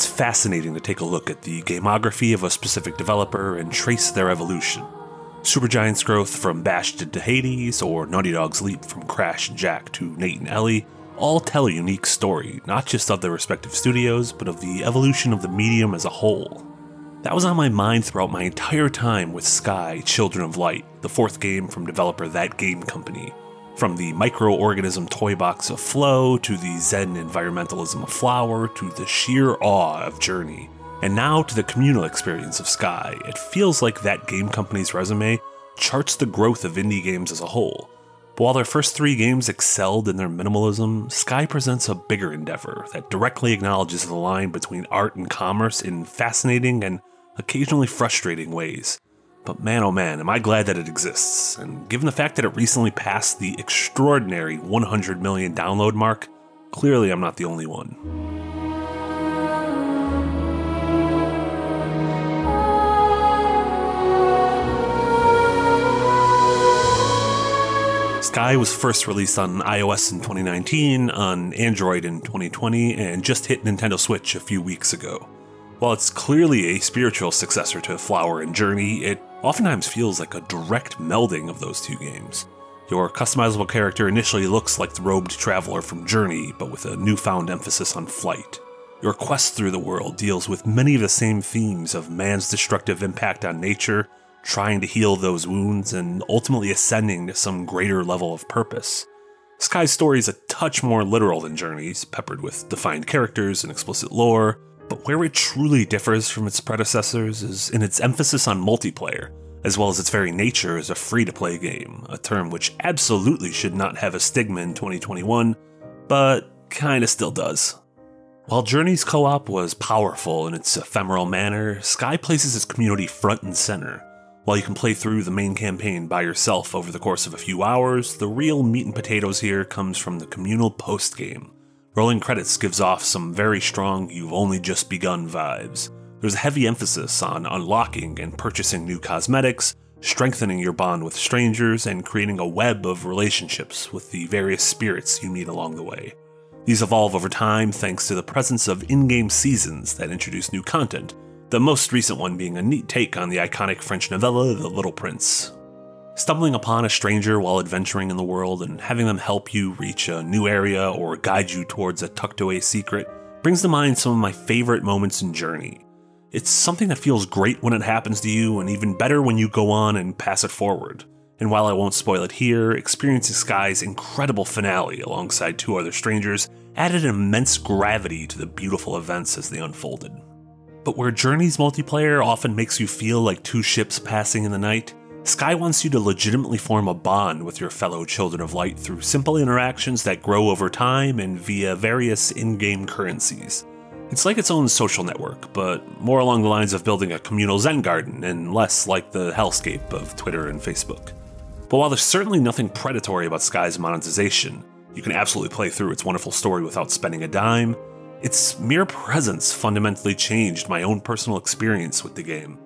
it's fascinating to take a look at the gamography of a specific developer and trace their evolution. Supergiant's growth from Bastion to Hades, or Naughty Dog's leap from Crash and Jak to Nate and Ellie, all tell a unique story, not just of their respective studios, but of the evolution of the medium as a whole. That was on my mind throughout my entire time with Sky Children of Light, the fourth game from developer That Game Company. From the microorganism toy box of Flow, to the Zen environmentalism of Flower, to the sheer awe of Journey, and now to the communal experience of Sky, it feels like that game company's resume charts the growth of indie games as a whole. But while their first three games excelled in their minimalism, Sky presents a bigger endeavor that directly acknowledges the line between art and commerce in fascinating and occasionally frustrating ways. But man oh man, am I glad that it exists, and given the fact that it recently passed the extraordinary 100 million download mark, clearly I'm not the only one. Sky was first released on iOS in 2019, on Android in 2020, and just hit Nintendo Switch a few weeks ago. While it's clearly a spiritual successor to Flower and Journey, it oftentimes feels like a direct melding of those two games. Your customizable character initially looks like the robed traveler from Journey, but with a newfound emphasis on flight. Your quest through the world deals with many of the same themes of man's destructive impact on nature, trying to heal those wounds, and ultimately ascending to some greater level of purpose. Sky's story is a touch more literal than Journey's, peppered with defined characters and explicit lore, but where it truly differs from its predecessors is in its emphasis on multiplayer, as well as its very nature as a free to play game, a term which absolutely should not have a stigma in 2021, but kinda still does. While Journey's co op was powerful in its ephemeral manner, Sky places its community front and center. While you can play through the main campaign by yourself over the course of a few hours, the real meat and potatoes here comes from the communal post game. Rolling credits gives off some very strong you've only just begun vibes. There's a heavy emphasis on unlocking and purchasing new cosmetics, strengthening your bond with strangers, and creating a web of relationships with the various spirits you meet along the way. These evolve over time thanks to the presence of in game seasons that introduce new content, the most recent one being a neat take on the iconic French novella The Little Prince. Stumbling upon a stranger while adventuring in the world and having them help you reach a new area or guide you towards a tucked away secret brings to mind some of my favorite moments in Journey. It's something that feels great when it happens to you, and even better when you go on and pass it forward. And while I won't spoil it here, experiencing Sky's incredible finale alongside two other strangers added an immense gravity to the beautiful events as they unfolded. But where Journey's multiplayer often makes you feel like two ships passing in the night, Sky wants you to legitimately form a bond with your fellow Children of Light through simple interactions that grow over time and via various in game currencies. It's like its own social network, but more along the lines of building a communal Zen garden and less like the hellscape of Twitter and Facebook. But while there's certainly nothing predatory about Sky's monetization, you can absolutely play through its wonderful story without spending a dime, its mere presence fundamentally changed my own personal experience with the game.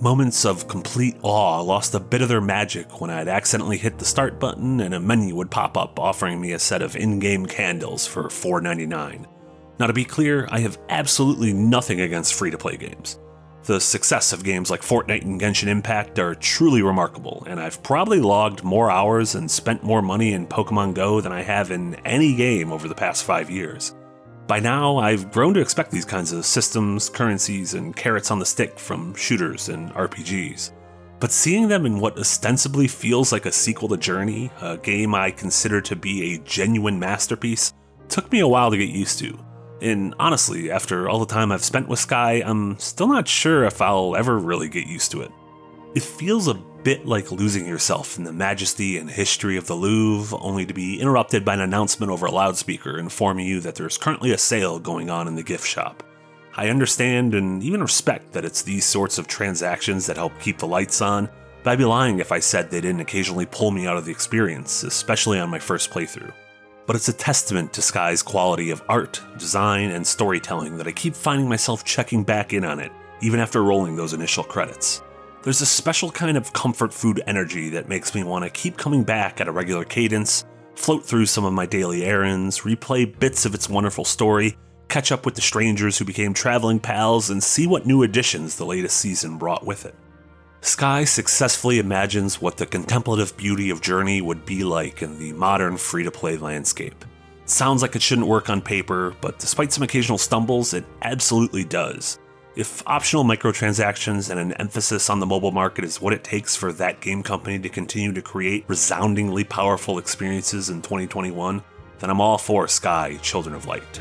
Moments of complete awe lost a bit of their magic when I'd accidentally hit the start button and a menu would pop up offering me a set of in game candles for $4.99. Now, to be clear, I have absolutely nothing against free to play games. The success of games like Fortnite and Genshin Impact are truly remarkable, and I've probably logged more hours and spent more money in Pokemon Go than I have in any game over the past five years. By now, I've grown to expect these kinds of systems, currencies, and carrots on the stick from shooters and RPGs. But seeing them in what ostensibly feels like a sequel to Journey, a game I consider to be a genuine masterpiece, took me a while to get used to. And honestly, after all the time I've spent with Sky, I'm still not sure if I'll ever really get used to it. It feels a bit like losing yourself in the majesty and history of the Louvre, only to be interrupted by an announcement over a loudspeaker informing you that there's currently a sale going on in the gift shop. I understand and even respect that it's these sorts of transactions that help keep the lights on, but I'd be lying if I said they didn't occasionally pull me out of the experience, especially on my first playthrough. But it's a testament to Sky's quality of art, design, and storytelling that I keep finding myself checking back in on it, even after rolling those initial credits. There's a special kind of comfort food energy that makes me want to keep coming back at a regular cadence, float through some of my daily errands, replay bits of its wonderful story, catch up with the strangers who became traveling pals, and see what new additions the latest season brought with it. Sky successfully imagines what the contemplative beauty of Journey would be like in the modern free to play landscape. Sounds like it shouldn't work on paper, but despite some occasional stumbles, it absolutely does. If optional microtransactions and an emphasis on the mobile market is what it takes for that game company to continue to create resoundingly powerful experiences in 2021, then I'm all for Sky Children of Light.